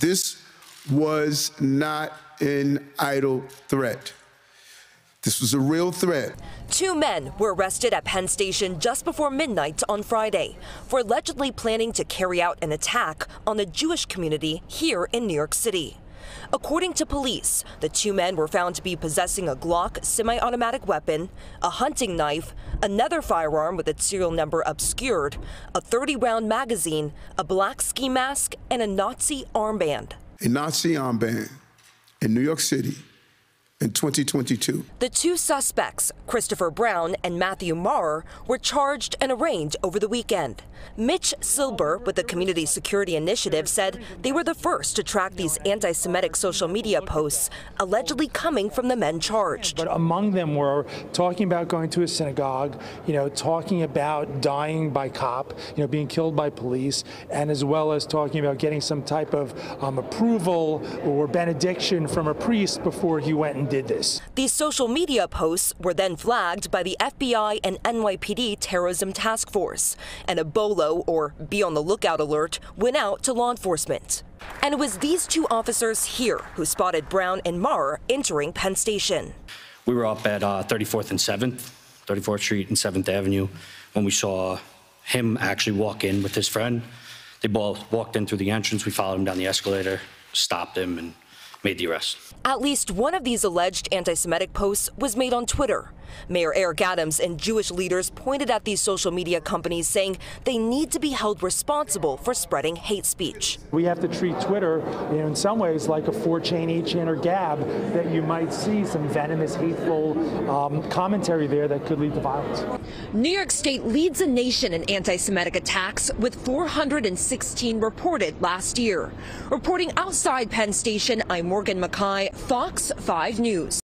This was not an idle threat. This was a real threat. Two men were arrested at Penn Station just before midnight on Friday for allegedly planning to carry out an attack on the Jewish community here in New York City. According to police, the two men were found to be possessing a Glock semi automatic weapon, a hunting knife, another firearm with its serial number obscured, a 30 round magazine, a black ski mask, and a Nazi armband. A Nazi armband in New York City in 2022. The two suspects, Christopher Brown and Matthew Marr, were charged and arraigned over the weekend. Mitch Silber with the Community Security Initiative said they were the first to track these anti Semitic social media posts allegedly coming from the men charged. But among them were talking about going to a synagogue, you know, talking about dying by cop, you know, being killed by police, and as well as talking about getting some type of um, approval or benediction from a priest before he went and did this. These social media posts were then flagged by the FBI and NYPD Terrorism Task Force, and a BOLO, or Be on the Lookout alert, went out to law enforcement. And it was these two officers here who spotted Brown and Marr entering Penn Station. We were up at uh, 34th and 7th, 34th Street and 7th Avenue, when we saw him actually walk in with his friend. They both walked in through the entrance. We followed him down the escalator, stopped him, and made the arrest. At least one of these alleged anti Semitic posts was made on Twitter. Mayor Eric Adams and Jewish leaders pointed at these social media companies, saying they need to be held responsible for spreading hate speech. We have to treat Twitter, you know, in some ways like a 4chan, 8chan, or Gab, that you might see some venomous, hateful um, commentary there that could lead to violence. New York State leads the nation in anti Semitic attacks with 416 reported last year. Reporting outside Penn Station, I'm Morgan McKay, Fox 5 News.